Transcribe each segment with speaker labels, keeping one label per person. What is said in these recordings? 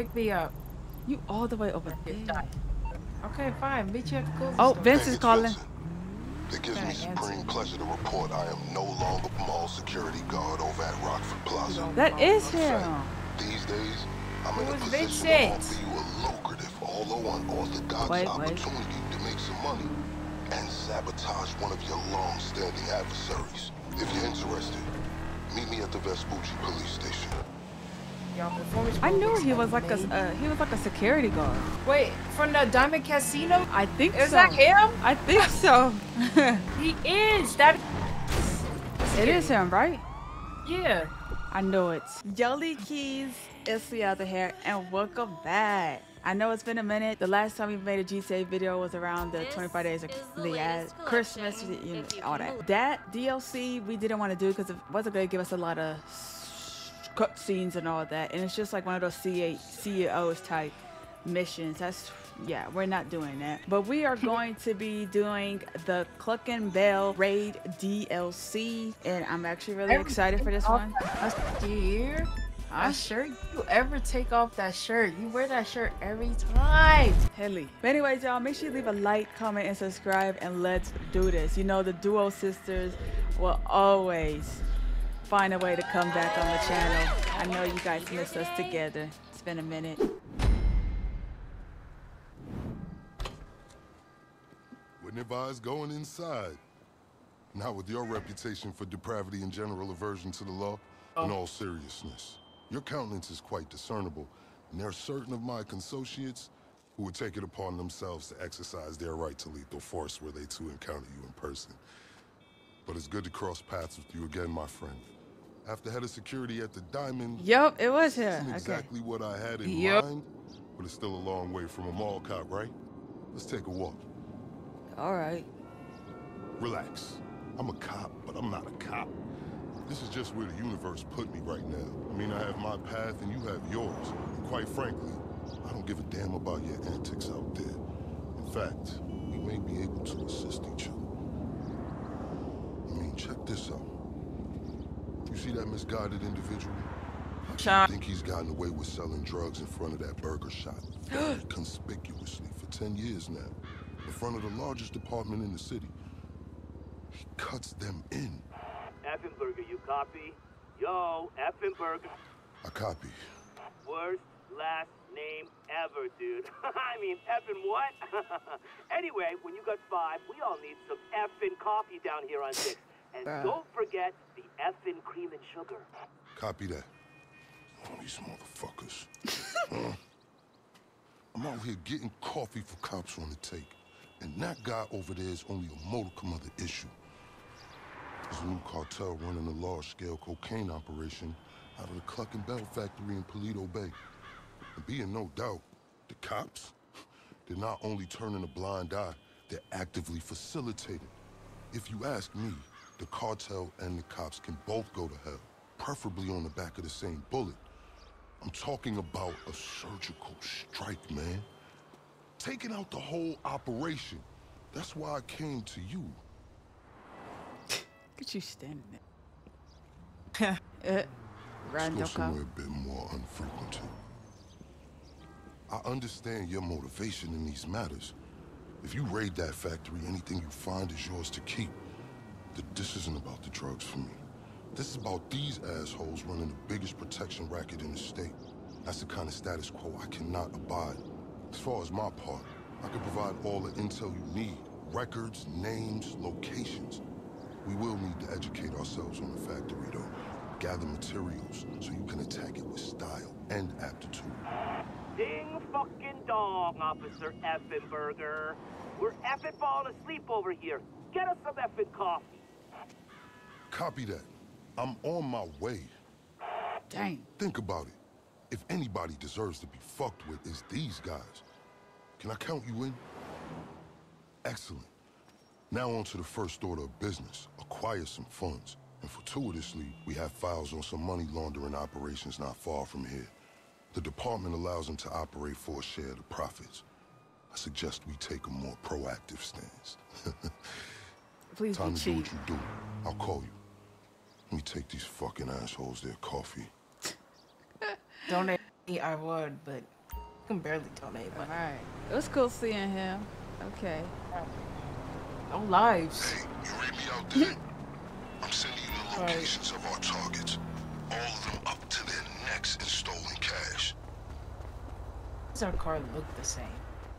Speaker 1: Pick me up.
Speaker 2: You all the way over there.
Speaker 1: Okay, fine. Meet you at the cool
Speaker 2: Oh,
Speaker 1: store.
Speaker 2: Vince is calling.
Speaker 3: It gives me supreme pleasure to report I am no longer mall security guard over at Rockford Plaza.
Speaker 2: That is
Speaker 3: In
Speaker 2: him.
Speaker 3: These days, I'm in a
Speaker 1: Who's
Speaker 3: position to
Speaker 1: Vincent?
Speaker 3: offer you a lucrative, although unorthodox
Speaker 2: Wait, wait.
Speaker 3: opportunity to make some money and sabotage one of your long-standing adversaries. If you're interested, meet me at the Vespucci police station.
Speaker 1: Y'all performance
Speaker 2: I knew he was like a uh, he was like a security guard.
Speaker 1: Wait, from the Diamond Casino?
Speaker 2: I think so.
Speaker 1: Is
Speaker 2: so.
Speaker 1: that him?
Speaker 2: I think so.
Speaker 1: He is. That.
Speaker 2: it is him, right?
Speaker 1: Yeah.
Speaker 2: I know it. Jolly Keys is the other hair, and welcome back. I know it's been a minute. The last time we made a GTA video was around the
Speaker 4: This
Speaker 2: 25 days of
Speaker 4: the
Speaker 2: the ad, Christmas, you know,
Speaker 4: if you
Speaker 2: all that. That DLC we didn't want to do because it wasn't going to give us a lot of cut scenes and all that. And it's just like one of those CA, CEOs type missions. That's yeah, we're not doing that. But we are going to be doing the Cluckin' Bell Raid DLC, and I'm actually really excited for this one.
Speaker 1: Year. I sure you ever take off that shirt. You wear that shirt every time.
Speaker 2: Helly. But anyways, y'all, make sure you leave a like, comment, and subscribe, and let's do this. You know, the Duo Sisters will always find a way to come back on the channel. I know you guys miss us together. It's been a minute.
Speaker 3: Wouldn't advise going inside. Not with your reputation for depravity and general aversion to the law. In oh. all seriousness, your countenance is quite discernible, and there are certain of my consociates who would take it upon themselves to exercise their right to lethal force were they to encounter you in person. But it's good to cross paths with you again, my friend. After head of security at the Diamond,
Speaker 2: Yep, it was
Speaker 3: isn't
Speaker 2: Okay.
Speaker 3: exactly what I had in
Speaker 1: Yep.
Speaker 3: mind, but it's still a long way from a mall cop, right? Let's take a walk.
Speaker 2: All right.
Speaker 3: Relax. I'm a cop, but I'm not a cop. This is just where the universe put me right now. I mean, I have my path and you have yours. And quite frankly, I don't give a damn about your antics out there. In fact, we may be able to assist each other. I mean, check this out. You see that misguided individual? I
Speaker 1: Sean.
Speaker 3: think he's gotten away with selling drugs in front of that burger shop conspicuously for 10 years now. In front of the largest department in the city. He cuts them in.
Speaker 5: Effenburger, you copy? Yo, Effenburger.
Speaker 3: I copy.
Speaker 5: Worst last name ever, dude. I mean, effing what? anyway, when you got five, we all need some effing coffee down here on six. And
Speaker 2: Bruh.
Speaker 5: don't forget the effing cream and sugar.
Speaker 3: Copy that. Oh, these motherfuckers. Huh? I'm out here getting coffee for cops on the take. And that guy over there is only a modicum of the issue. There's a new cartel running a large-scale cocaine operation out of the Cluckin' Bell factory in Paleto Bay. And be in no doubt, the cops, they're not only turning a blind eye, they're actively facilitating. If you ask me, the cartel and the cops can both go to hell, preferably on the back of the same bullet. I'm talking about a surgical strike, man. Taking out the whole operation. That's why I came to you.
Speaker 2: Look at you standing there. uh,
Speaker 3: Let's go somewhere a bit more unfrequented. I understand your motivation in these matters. If you raid that factory, anything you find is yours to keep. Th- This isn't about the drugs for me. This is about these assholes running the biggest protection racket in the state. That's the kind of status quo I cannot abide. As far as my part, I can provide all the intel you need. Records, names, locations. We will need to educate ourselves on the factory, though. Gather materials so you can attack it with style and aptitude.
Speaker 5: Ding fucking dong, Officer Effenburger. We're effing falling asleep over here. Get us some effing coffee.
Speaker 3: Copy that. I'm on my way.
Speaker 2: Dang.
Speaker 3: Think about it. If anybody deserves to be fucked with, it's these guys. Can I count you in? Excellent. Now on to the first order of business. Acquire some funds. And fortuitously, we have files on some money laundering operations not far from here. The department allows them to operate for a share of the profits. I suggest we take a more proactive stance.
Speaker 2: Please
Speaker 3: Time
Speaker 2: be
Speaker 3: to do what you do. I'll call you. Let me take these fucking assholes their coffee.
Speaker 1: Don't Yeah, I would, but you can barely donate. But
Speaker 2: Alright. It was cool seeing him. Okay.
Speaker 1: no lives.
Speaker 3: Hey, you read me out there? I'm sending you the locations of our targets. All of them up to their necks in stolen cash.
Speaker 1: Does our car look the same?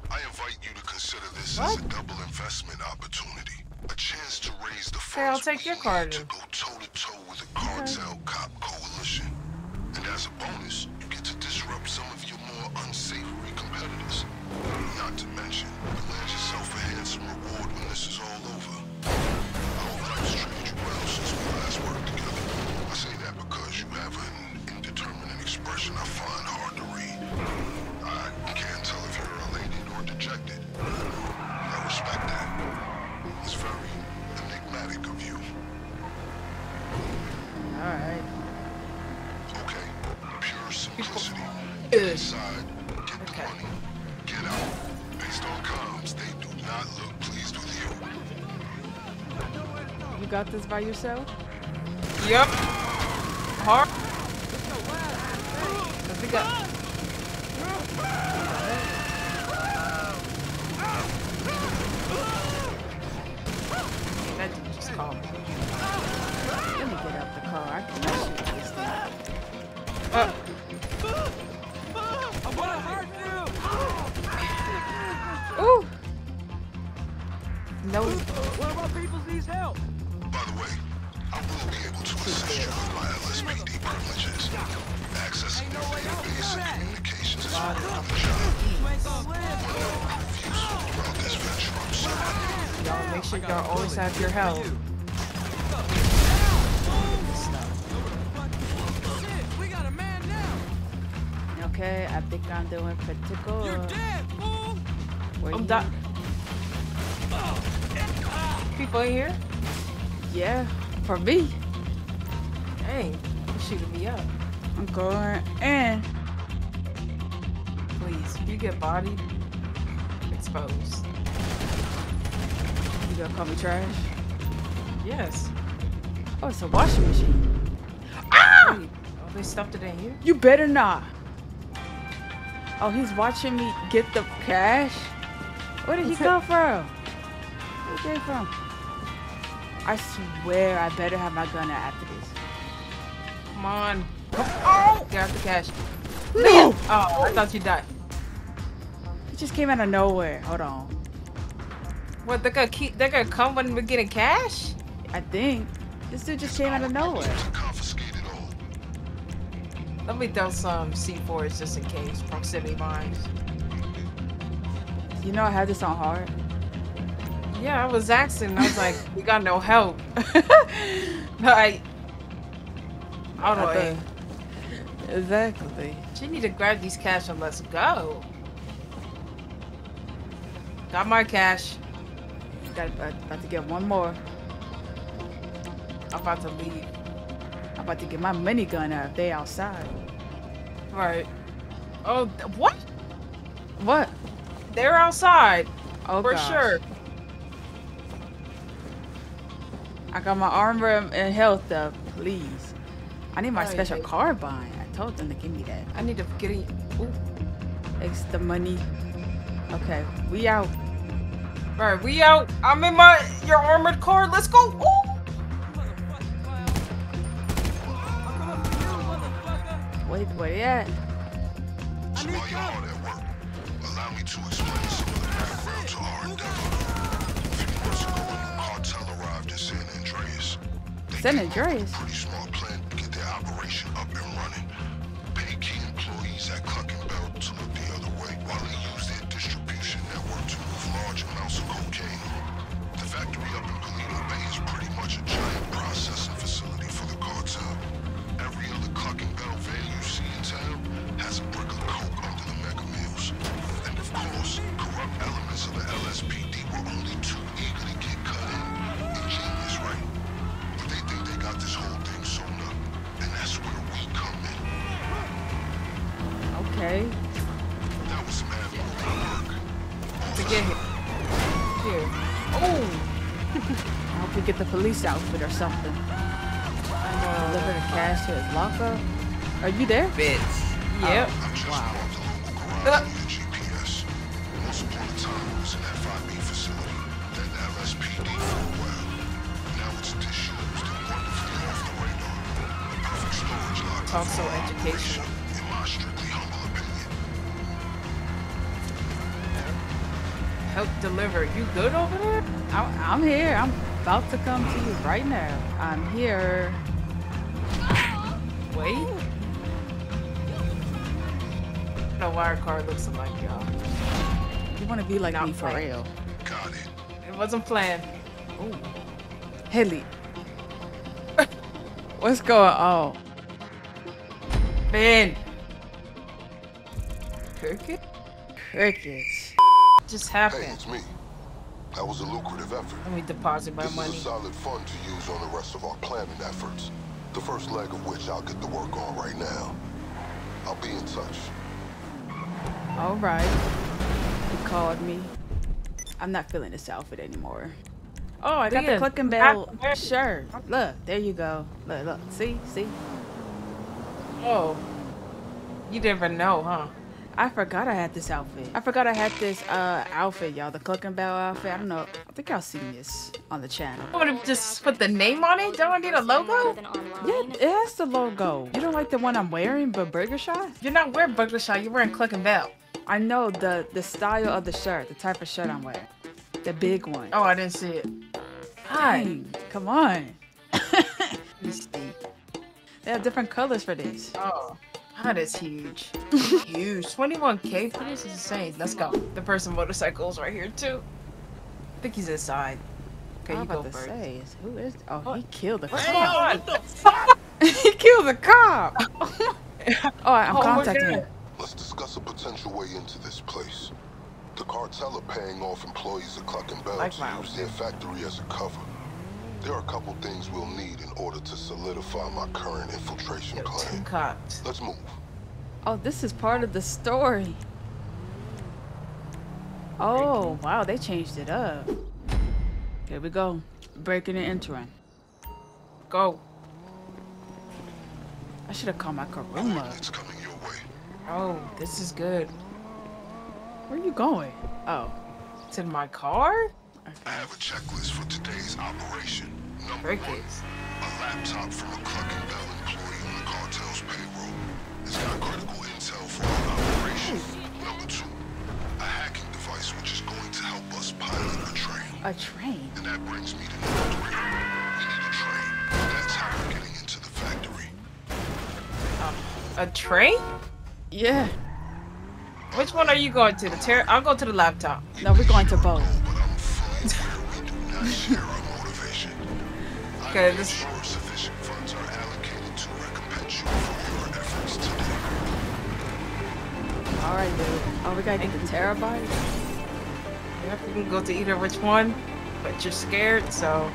Speaker 3: I invite you to consider this
Speaker 1: What?
Speaker 3: as a double investment opportunity. A chance to raise the
Speaker 1: Okay, I'll take your card
Speaker 3: to go toe-to-toe with the cartel cop coalition. And as a bonus, you get to disrupt some of your more unsavory competitors. Not to mention, you land yourself a handsome reward when this is all over.
Speaker 2: This by yourself?
Speaker 1: Yep. Hard. Cause we got. That dude just called me.
Speaker 2: Let me get out the car. I can shoot this thing.
Speaker 1: Uh,
Speaker 2: Ooh!
Speaker 1: no.
Speaker 3: By the able to assist you with my LSPD privileges. Accessing your database and communications is part of the job. throughout this venture, I'm
Speaker 1: Y'all make sure y'all always have your health.
Speaker 2: Okay, I think I'm doing pretty good. You're dead, fool! Where
Speaker 1: I'm done. People in here?
Speaker 2: Yeah, for me.
Speaker 1: Dang, you shooting me up.
Speaker 2: I'm going in.
Speaker 1: Please, if you get bodied, exposed.
Speaker 2: You gonna call me trash?
Speaker 1: Yes.
Speaker 2: Oh, it's a washing machine. Ah!
Speaker 1: Wait, oh, they stuffed it in here?
Speaker 2: You better not. Oh, he's watching me get the cash? Where did he go from? Where did he from? I swear I better have my gun out after this.
Speaker 1: Come on. Come on! Get out the cash.
Speaker 2: No!
Speaker 1: Oh, I thought you died.
Speaker 2: It just came out of nowhere. Hold on.
Speaker 1: What, they're gonna keep, they're gonna come when we're getting cash?
Speaker 2: I think. This dude just came out of nowhere.
Speaker 3: duty to confiscate it all.
Speaker 1: Let me throw some C4s just in case. Proximity mines.
Speaker 2: You know I have this on hard.
Speaker 1: Yeah, I was asking. I was like, we got no help. like, I don't know.
Speaker 2: Exactly.
Speaker 1: She need to grab these cash and let's go. Got my cash.
Speaker 2: Got about, about to get one more.
Speaker 1: I'm about to leave.
Speaker 2: I'm about to get my minigun out if they outside.
Speaker 1: Right. Oh, what?
Speaker 2: What?
Speaker 1: They're outside.
Speaker 2: Oh,
Speaker 1: for
Speaker 2: gosh.
Speaker 1: sure.
Speaker 2: I got my armor and health up, please. I need my
Speaker 1: Alright,
Speaker 2: special
Speaker 1: babe.
Speaker 2: carbine. I told them to give me that.
Speaker 1: I need to get in. Ooh.
Speaker 2: It's the money. Okay, we out.
Speaker 1: Alright, we out. I'm in my your armored car. Let's go. Ooh.
Speaker 2: Wait, where you at?
Speaker 3: So while you're at work, allow me to explain some of the background to our endeavor. A few months ago, a new cartel arrived in San Andreas. They
Speaker 2: San
Speaker 3: came up with a
Speaker 2: Andreas? Okay.
Speaker 3: That was some admirable work.
Speaker 1: To get here. Here. Oh.
Speaker 2: I hope we get the police outfit or something. I'm gonna deliver the cash to his locker. Are you there?
Speaker 1: Bitch. Yep.
Speaker 3: I just
Speaker 2: Wow.
Speaker 3: marked the local
Speaker 1: Uh.
Speaker 3: GPS. Once upon a time, it was an FIB facility, then LSPD for a while. Now it's disused and wonderfully off the radar. The perfect storage lot
Speaker 1: Also
Speaker 3: our
Speaker 1: educational. Help deliver. You good over there?
Speaker 2: I, I'm here. I'm about to come to you right now. I'm here.
Speaker 1: Wait. No wire car looks alike, y'all.
Speaker 2: You want to be like
Speaker 1: Not
Speaker 2: me for
Speaker 1: playing.
Speaker 2: real?
Speaker 3: Got it.
Speaker 1: It wasn't planned.
Speaker 2: Haley. What's going on?
Speaker 1: Ben. Cricket?
Speaker 2: Crickets.
Speaker 1: Just happened?
Speaker 3: Hey,
Speaker 1: happened.
Speaker 3: it's me. That was a lucrative effort.
Speaker 1: Let me deposit my
Speaker 3: This
Speaker 1: money.
Speaker 3: is a solid fund to use on the rest of our planning efforts. The first leg of which I'll get to work on right now. I'll be in touch.
Speaker 2: All right. He called me. I'm not feeling this outfit anymore. Oh, I got the
Speaker 1: Leah,
Speaker 2: click and bell
Speaker 1: where-
Speaker 2: shirt. Look, there you go. Look, look. See, see.
Speaker 1: Oh. You never know, huh?
Speaker 2: I forgot I had this outfit. I forgot I had this uh outfit, y'all. The Cluckin' Bell outfit. I don't know. I think I've seen this on the channel.
Speaker 1: I would have just put the name on it. Don't I need a logo?
Speaker 2: Yeah, it has the logo. You don't like the one I'm wearing, but Burger Shot?
Speaker 1: You're not wearing Burger Shot. You're wearing Click and Bell.
Speaker 2: I know the the style of the shirt, the type of shirt I'm wearing, the big one.
Speaker 1: Oh, I didn't see it. Hi.
Speaker 2: Dang, come on.
Speaker 1: Let me see.
Speaker 2: They have different colors for this.
Speaker 1: Oh, that is huge. huge. 21k for this is insane. Let's go. The person motorcycles right here too. I think he's inside. Okay,
Speaker 2: I'm
Speaker 1: you go
Speaker 2: to
Speaker 1: first.
Speaker 2: say, is- who is? Oh, he killed the
Speaker 1: What's
Speaker 2: cop.
Speaker 1: going on?
Speaker 2: he killed the cop. oh, I'm
Speaker 1: Oh,
Speaker 2: contacting him.
Speaker 3: Let's discuss a potential way into this place. The cartel are paying off employees of Cluckin' Bell
Speaker 1: Like
Speaker 3: to use their factory as a cover. There are a couple things we'll need in order to solidify my current infiltration
Speaker 1: Yo, Two
Speaker 3: plan.
Speaker 1: cops.
Speaker 3: Let's move.
Speaker 2: Oh, this is part of the story. Oh, wow, they changed it up. Here we go. Breaking and entering.
Speaker 1: Go.
Speaker 2: I should have called my Kuruma.
Speaker 3: It's coming your way.
Speaker 1: Oh, this is good.
Speaker 2: Where are you going? Oh,
Speaker 1: To my car?
Speaker 3: I have a checklist for today's operation. Number one,
Speaker 1: Crickets.
Speaker 3: a laptop from a Cluckin' Bell employee on the cartel's payroll. It's got critical intel for our operation. Number two, a hacking device which is going to help us pilot a train.
Speaker 2: a train.
Speaker 3: And that brings me to number three. We need a train. That's how we're getting into the factory.
Speaker 1: A train?
Speaker 2: Yeah.
Speaker 1: Which one are you going to? The ter- I'll go to the laptop.
Speaker 2: No, we're going to both.
Speaker 1: Okay,
Speaker 3: will
Speaker 1: this-
Speaker 3: ensure sufficient funds are allocated to recompense you for your efforts today.
Speaker 2: All right, dude. Oh, we gotta get the Terrorbyte.
Speaker 1: Yeah, you can go to either which one, but you're scared, so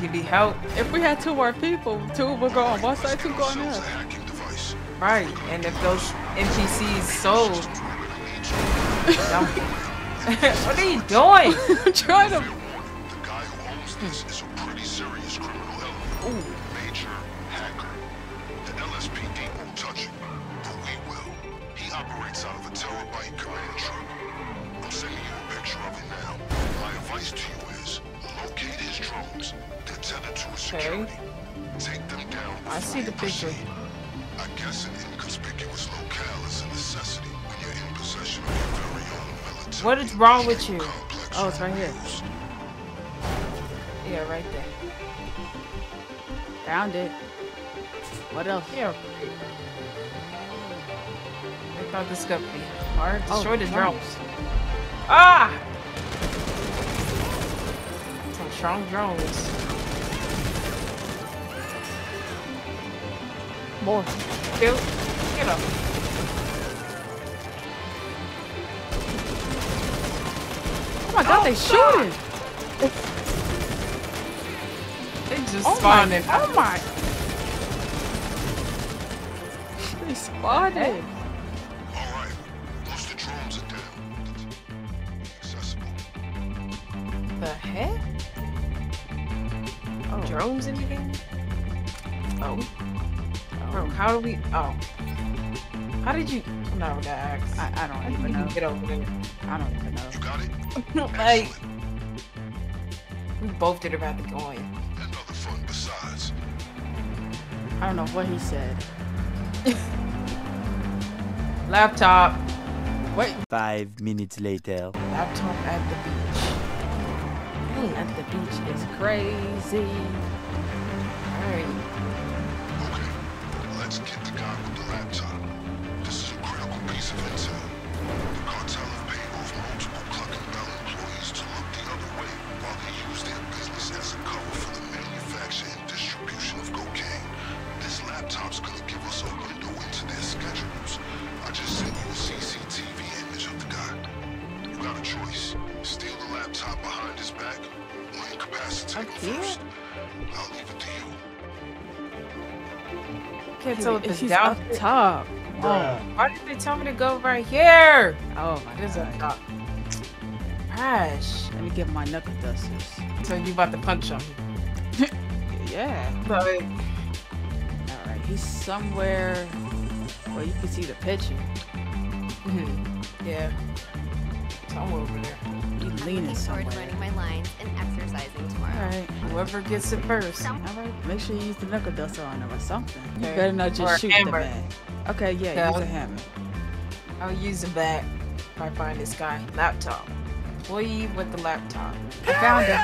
Speaker 1: you need help.
Speaker 2: If we had two more people, two would go on one side, two
Speaker 3: Get
Speaker 2: go on the other.
Speaker 3: hacking.
Speaker 1: Right, and if those NPCs sold,
Speaker 3: We're gonna need you.
Speaker 1: no. what are you doing?
Speaker 2: I'm trying to.
Speaker 3: This is a pretty serious criminal element. Major hacker. The LSPD won't touch him, but we will. He operates out of a Terrorbyte command truck. I'm sending you a picture of it now. My advice to you is locate his drones. They're tethered to his
Speaker 1: Okay.
Speaker 3: security. Take them down.
Speaker 1: I see the picture.
Speaker 3: I guess an inconspicuous locale is a necessity when you're in possession of your very own military.
Speaker 1: What is wrong with you?
Speaker 2: Oh, it's right here.
Speaker 1: Yeah, right there.
Speaker 2: Found it. What else?
Speaker 1: Yeah. I thought this could be hard. Destroy the drones. Ah! Some strong drones.
Speaker 2: More.
Speaker 1: Kill. Get up.
Speaker 2: Oh my god, they shooting.
Speaker 1: They just
Speaker 2: Oh
Speaker 1: spawned
Speaker 2: my.
Speaker 1: in.
Speaker 2: Oh my. They spotted.
Speaker 3: All right. Once the drones are down, accessible.
Speaker 1: The heck?
Speaker 2: Oh.
Speaker 1: Drones anything? Oh. oh. Bro, how do we? Oh. How did you? I'm not gonna ask.
Speaker 2: I, I don't
Speaker 1: did
Speaker 2: even know.
Speaker 1: get over there?
Speaker 2: I don't even know.
Speaker 3: You got it?
Speaker 1: like
Speaker 3: Excellent.
Speaker 1: we both did about the going.
Speaker 3: And
Speaker 2: I don't know what he said.
Speaker 1: Laptop.
Speaker 2: Wait,
Speaker 4: Five minutes later.
Speaker 1: Laptop at the beach. Hey,
Speaker 2: at the beach is crazy.
Speaker 1: alright.
Speaker 3: Let's get the guy with the laptop. This is a critical piece of intel. The cartel
Speaker 1: Can't tell if it's
Speaker 2: He's
Speaker 1: down.
Speaker 2: up top.
Speaker 1: Oh, why did they tell me to go right here?
Speaker 2: Oh my
Speaker 1: up
Speaker 2: god.
Speaker 1: top. Gosh.
Speaker 2: Let me get my knuckle dusters.
Speaker 1: So you about to punch him?
Speaker 2: Yeah.
Speaker 1: Like,
Speaker 2: All right. He's somewhere. Well, you can see the picture.
Speaker 1: mhm. Yeah. Somewhere over there.
Speaker 2: He's
Speaker 6: I'm
Speaker 2: leaning
Speaker 6: looking forward to learning my lines and exercising tomorrow.
Speaker 2: right.
Speaker 1: Whoever gets it first.
Speaker 2: All right. Make sure you use the knuckle duster on him or something. You
Speaker 1: Okay.
Speaker 2: better not just
Speaker 1: a
Speaker 2: shoot the
Speaker 1: hammer.
Speaker 2: man. Okay. Yeah.
Speaker 1: Yeah.
Speaker 2: Use a hammer.
Speaker 1: I'll use it back if I find this guy. Laptop. Boy with the laptop.
Speaker 2: I found him.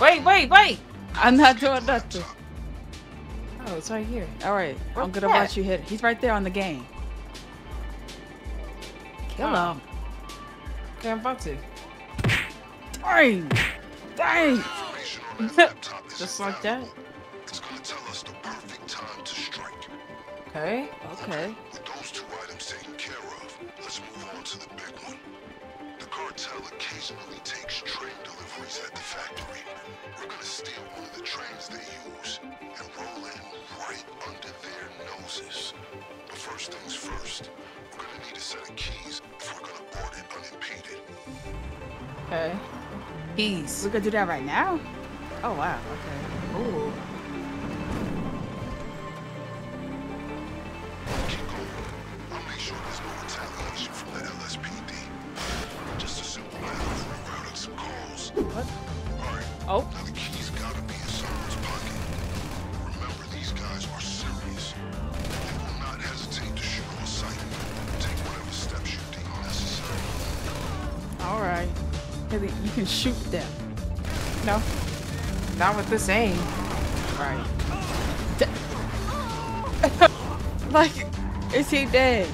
Speaker 1: Wait, wait, wait!
Speaker 2: I'm not doing nothing.
Speaker 1: Oh, it's right here.
Speaker 2: All right. I'm gonna
Speaker 1: that?
Speaker 2: watch you hit. He's right there on the game. Kill
Speaker 1: Oh.
Speaker 2: him.
Speaker 1: Okay, I'm about to.
Speaker 2: Dang. Dang.
Speaker 3: Information on that laptop is
Speaker 1: Just like that.
Speaker 3: It's gonna tell us the perfect time to strike.
Speaker 1: Okay.
Speaker 2: Okay.
Speaker 3: With those two items taken care of, let's move on to the big one. The cartel occasionally takes train deliveries at the factory. We're gonna steal one of the trains they use and roll in right under their noses. But first things first, we're gonna need a set of keys if we're
Speaker 1: Okay. Keys.
Speaker 2: We could do that right now. Oh wow. Okay.
Speaker 1: Ooh.
Speaker 2: Haley, you can shoot them.
Speaker 1: No. Not with this aim.
Speaker 2: Right. like, is he dead?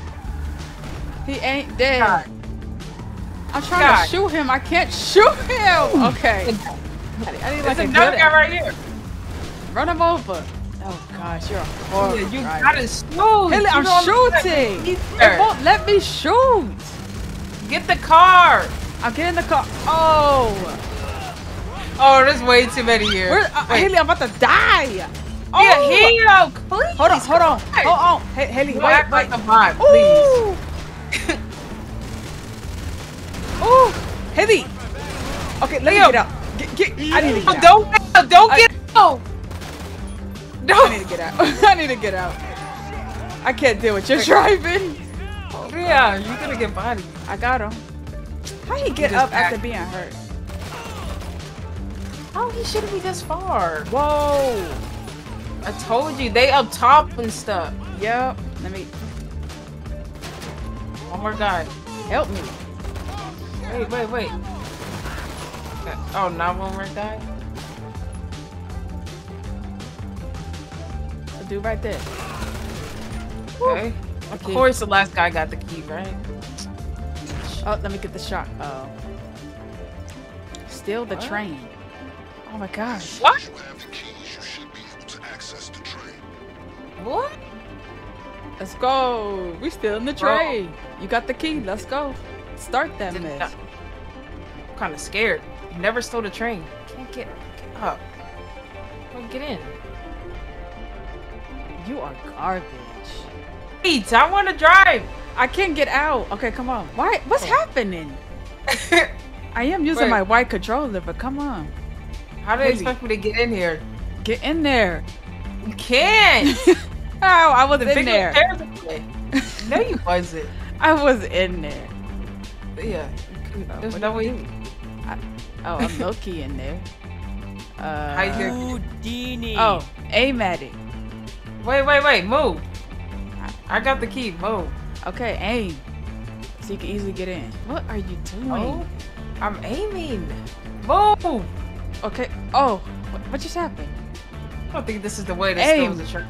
Speaker 2: He ain't dead.
Speaker 1: God.
Speaker 2: I'm trying
Speaker 1: God.
Speaker 2: to shoot him. I can't shoot him. Okay. I need, I need
Speaker 1: There's
Speaker 2: like a
Speaker 1: another guy right here.
Speaker 2: Run him over. Oh gosh, you're a horrible
Speaker 1: Yeah, you
Speaker 2: driver.
Speaker 1: gotta shoot.
Speaker 2: Haley, I'm shooting. It won't let me shoot.
Speaker 1: Get the car.
Speaker 2: I'm getting the car. Oh,
Speaker 1: Oh, there's way too many here.
Speaker 2: Where, uh, Haley, I'm about to die.
Speaker 1: Yeah,
Speaker 2: Oh.
Speaker 1: hero, please.
Speaker 2: Hold on, hold on, hold on. Hey, Haley,
Speaker 1: You
Speaker 2: wait, wait.
Speaker 1: like a bot, please.
Speaker 2: Ooh. Haley. Okay, let me get out. Get, get, I need to get
Speaker 1: Oh,
Speaker 2: out.
Speaker 1: don't, don't
Speaker 2: I-
Speaker 1: get out.
Speaker 2: I need to get out. I need to get out. I can't deal with your driving.
Speaker 1: Yeah, you're gonna get bodied.
Speaker 2: I got him. How he get up after being hurt?
Speaker 1: Oh, he shouldn't be this far.
Speaker 2: Whoa.
Speaker 1: I told you, they up top and stuff.
Speaker 2: Yep. Let me
Speaker 1: One more guy.
Speaker 2: help me.
Speaker 1: Wait, wait, wait. Okay. Oh, not one more guy?
Speaker 2: The dude right there.
Speaker 1: Okay. Of
Speaker 2: Okay.
Speaker 1: course the last guy got the key, right?
Speaker 2: Oh, let me get the shot. Oh. Steal the
Speaker 1: What?
Speaker 2: train. Oh my gosh.
Speaker 1: What?
Speaker 3: You have the keys, you should be able to access the train.
Speaker 1: What?
Speaker 2: Let's go. We still in the
Speaker 1: Bro.
Speaker 2: train. You got the key. Let's go. Start that
Speaker 1: Did
Speaker 2: mess.
Speaker 1: not- I'm kind of scared. You never stole the train. Can't get, get up. Don't get in.
Speaker 2: You are garbage.
Speaker 1: Wait, I want to drive.
Speaker 2: I can't get out. Okay, come on. Why? What's happening? I am using
Speaker 1: Wait.
Speaker 2: my white controller, but come on.
Speaker 1: How do they
Speaker 2: Haley.
Speaker 1: expect me to get in here?
Speaker 2: Get in there.
Speaker 1: You can't.
Speaker 2: Oh, I was
Speaker 1: The
Speaker 2: in there.
Speaker 1: No, you wasn't.
Speaker 2: I was in there.
Speaker 1: Yeah. There's
Speaker 2: what
Speaker 1: no way.
Speaker 2: you Oh, I'm low key in there. Uh,
Speaker 1: How you gonna-
Speaker 4: Houdini.
Speaker 2: oh, aim at it.
Speaker 1: Wait, wait, wait. Move. I got the key. Move.
Speaker 2: Okay, aim. So you can easily get in. What are you doing?
Speaker 1: Oh, I'm aiming. Move.
Speaker 2: Okay. Oh, what, what just happened?
Speaker 1: I don't think this is the way to
Speaker 2: Aim.
Speaker 1: steal the truck.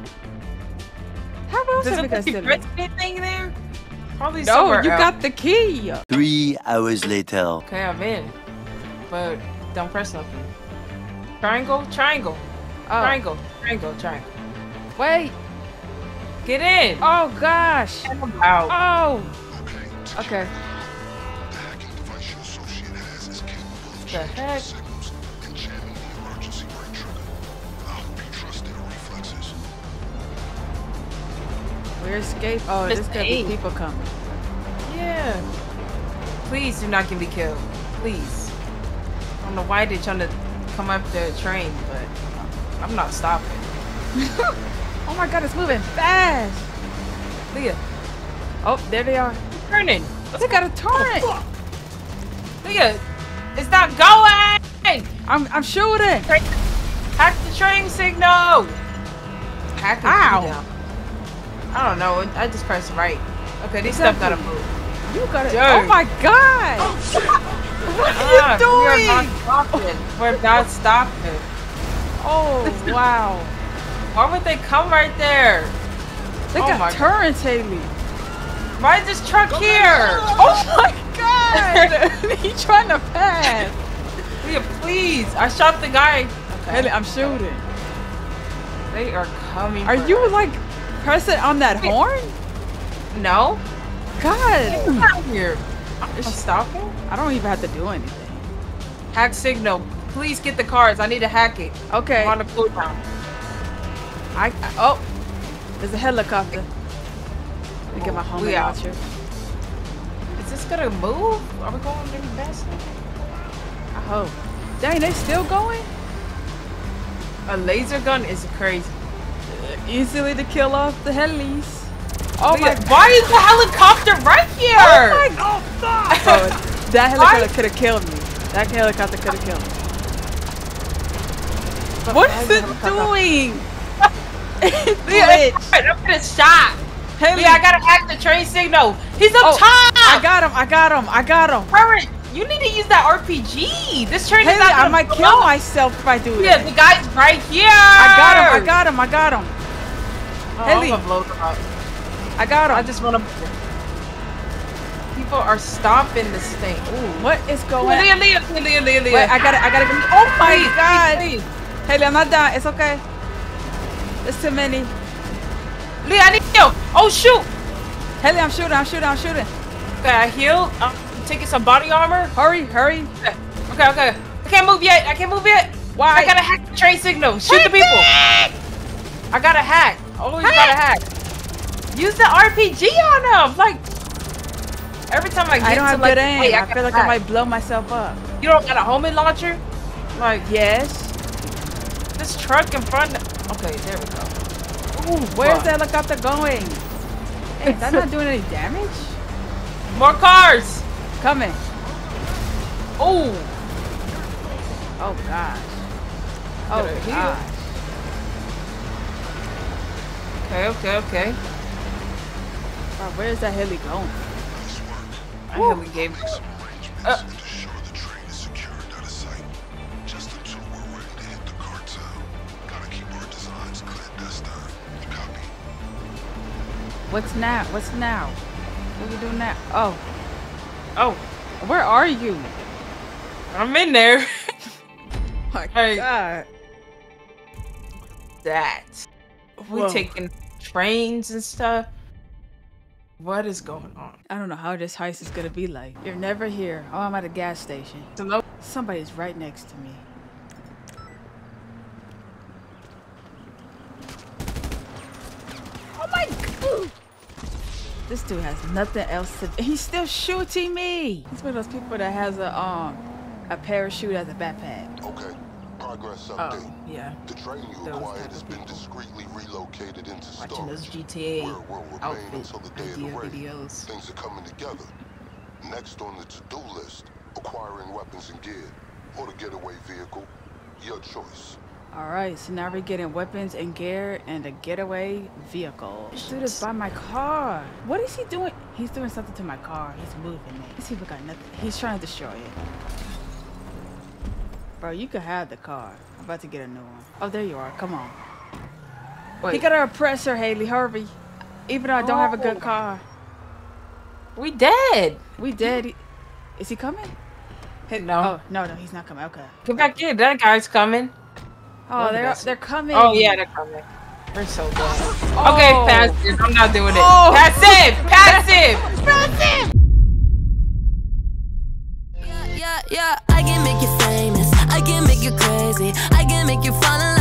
Speaker 2: How else
Speaker 1: Does
Speaker 2: have
Speaker 1: it
Speaker 2: got
Speaker 1: you press anything there? Probably
Speaker 2: No,
Speaker 1: somewhere
Speaker 2: you
Speaker 1: else.
Speaker 2: got the key.
Speaker 4: Three hours later.
Speaker 1: Okay, I'm in. But don't press nothing. Triangle, triangle,
Speaker 2: Oh,
Speaker 1: triangle, triangle, triangle.
Speaker 2: wait.
Speaker 1: Get in.
Speaker 2: Oh gosh.
Speaker 1: Out.
Speaker 2: Oh.
Speaker 3: Okay.
Speaker 2: Okay.
Speaker 3: The hacking device your associate has is capable of
Speaker 1: The
Speaker 3: changing
Speaker 1: heck?
Speaker 3: signals and jamming the emergency brake trigger. I hope you trust their reflexes.
Speaker 2: We escape. Oh,
Speaker 1: Miss
Speaker 2: there's gonna be people coming.
Speaker 1: Yeah. Please do not get me killed. Please. I don't know why they're trying to come up the train, but I'm not stopping.
Speaker 2: Oh my god, it's moving fast.
Speaker 1: Leah,
Speaker 2: Oh, there they are.
Speaker 1: turning.
Speaker 2: They got a turret.
Speaker 1: Leah, it's not going.
Speaker 2: I'm I'm shooting.
Speaker 1: Hack the train signal. Hack the
Speaker 2: Ow.
Speaker 1: I don't know. I just pressed right. Okay, this
Speaker 2: Exactly.
Speaker 1: stuff gotta move.
Speaker 2: You got it.
Speaker 1: Dude.
Speaker 2: Oh my god. what are you
Speaker 1: Ah,
Speaker 2: doing?
Speaker 1: We're not stopping. We're not stopping.
Speaker 2: Oh wow.
Speaker 1: Why would they come right there?
Speaker 2: They
Speaker 1: Oh
Speaker 2: got
Speaker 1: my-
Speaker 2: turrets, Haley.
Speaker 1: Why is this truck here?
Speaker 2: Oh my god. he trying to pass.
Speaker 1: Leah, please. I shot the guy.
Speaker 2: Haley, I'm shooting.
Speaker 1: They are coming.
Speaker 2: Are you
Speaker 1: us.
Speaker 2: like pressing on that horn?
Speaker 1: No.
Speaker 2: God.
Speaker 1: Get out here. I'm stopping.
Speaker 2: I don't even have to do anything.
Speaker 1: Hack signal. Please get the cars. I need to hack it.
Speaker 2: Okay.
Speaker 1: I'm on the cooldown.
Speaker 2: I, I oh, there's a helicopter. Let me get my oh, homing
Speaker 1: We out.
Speaker 2: launcher.
Speaker 1: Is this gonna move? Are we going any faster?
Speaker 2: I hope. Dang, they still going?
Speaker 1: A laser gun is crazy.
Speaker 2: Easily to kill off the helis. Oh
Speaker 1: Leah,
Speaker 2: my
Speaker 1: Why is the helicopter right here?
Speaker 2: Oh my oh, Bro, that helicopter could have killed me. That helicopter could have killed me. What is it doing? It's
Speaker 1: Leah,
Speaker 2: glitched.
Speaker 1: it's right. I'm getting shot.
Speaker 2: Haley,
Speaker 1: Leah, I gotta hack the train signal. He's up
Speaker 2: Oh,
Speaker 1: top.
Speaker 2: I got him. I got him. I got him.
Speaker 1: Hurry! You need to use that RPG. This train is
Speaker 2: Haley,
Speaker 1: not
Speaker 2: I
Speaker 1: gonna
Speaker 2: might kill
Speaker 1: up.
Speaker 2: myself if I do
Speaker 1: Yeah,
Speaker 2: that.
Speaker 1: the guy's right here.
Speaker 2: I got him. I got him. I got him.
Speaker 1: Oh,
Speaker 2: Haley.
Speaker 1: I'm gonna blow them up.
Speaker 2: I got him.
Speaker 1: I just wanna. People are stomping this thing. Ooh.
Speaker 2: what is going
Speaker 1: Leah, Leah, Leah, Leah, Leah, Leah.
Speaker 2: Wait, I gotta, I gotta. Oh my
Speaker 1: Please,
Speaker 2: god!
Speaker 1: please,
Speaker 2: Haley, I'm not done. It's okay. It's too many.
Speaker 1: Leah, I need you. Oh shoot.
Speaker 2: Haley, I'm shooting. I'm shooting. I'm shooting.
Speaker 1: Okay, I healed. I'm taking some body armor.
Speaker 2: Hurry, hurry.
Speaker 1: Okay, okay. okay. I can't move yet. I can't move yet.
Speaker 2: Why?
Speaker 1: I gotta hack the train signal. Shoot the people. I gotta hack. Always gotta hack. Use the RPG on them. Like every time I get
Speaker 2: I don't
Speaker 1: to
Speaker 2: have
Speaker 1: like,
Speaker 2: good aim.
Speaker 1: wait,
Speaker 2: I,
Speaker 1: gotta
Speaker 2: feel like
Speaker 1: hack.
Speaker 2: I might blow myself up.
Speaker 1: You don't got a homing launcher? Like
Speaker 2: Yes.
Speaker 1: this truck in front. Okay, there we go. Ooh,
Speaker 2: Where's the helicopter going? Hey, is that not doing any damage?
Speaker 1: More cars.
Speaker 2: Coming.
Speaker 1: Ooh.
Speaker 2: Oh gosh. Oh gosh.
Speaker 1: Okay, okay, okay.
Speaker 2: Bro, where's that heli going?
Speaker 3: Nice work.
Speaker 1: I really gave.
Speaker 3: Make
Speaker 1: Uh.
Speaker 2: What's now? What's now? What we doing now? Oh,
Speaker 1: Oh,
Speaker 2: where are you?
Speaker 1: I'm in there.
Speaker 2: My
Speaker 1: Hey.
Speaker 2: God.
Speaker 1: that. We
Speaker 2: Whoa.
Speaker 1: taking trains and stuff. What is going on?
Speaker 2: I don't know how this heist is gonna be like. You're never here. Oh, I'm at a gas station.
Speaker 1: Hello?
Speaker 2: Somebody's right next to me. Oh my god! This dude has nothing else to. do. He's still shooting me. He's one of those people that has a um a parachute as a backpack.
Speaker 3: Okay. Progress update.
Speaker 1: Oh,
Speaker 3: update.
Speaker 1: yeah.
Speaker 3: The train you
Speaker 1: Those
Speaker 3: acquired has been discreetly relocated into
Speaker 1: Watching those
Speaker 3: storage.
Speaker 1: GTA
Speaker 3: where it will remain
Speaker 1: outfit
Speaker 3: until the day of the raid.
Speaker 1: videos.
Speaker 3: Things are coming together. Next on the to-do list, acquiring weapons and gear. Or the getaway vehicle. Your choice.
Speaker 2: All right, so now we're getting weapons and gear and a getaway vehicle. This dude is by my car. What is he doing? He's doing something to my car. He's moving it. These people got nothing. He's trying to destroy it. Bro, you could have the car. I'm about to get a new one. Oh, there you are. Come on.
Speaker 1: Wait,
Speaker 2: He got a oppressor, Haley. Hurry. Even though I don't have a good
Speaker 1: Oh.
Speaker 2: car.
Speaker 1: we dead.
Speaker 2: We dead. Is he coming? Hey,
Speaker 1: No.
Speaker 2: Oh, no, no, he's not coming. Okay.
Speaker 1: Get back in. That guy's coming.
Speaker 2: Oh, they're they're coming.
Speaker 1: Oh yeah, they're coming. We're so dead.
Speaker 2: Oh.
Speaker 1: Okay, passive. I'm not doing it.
Speaker 2: Oh.
Speaker 1: Passive. Passive.
Speaker 7: Yeah, yeah, I can make you famous. I can make you crazy. I can make you fall in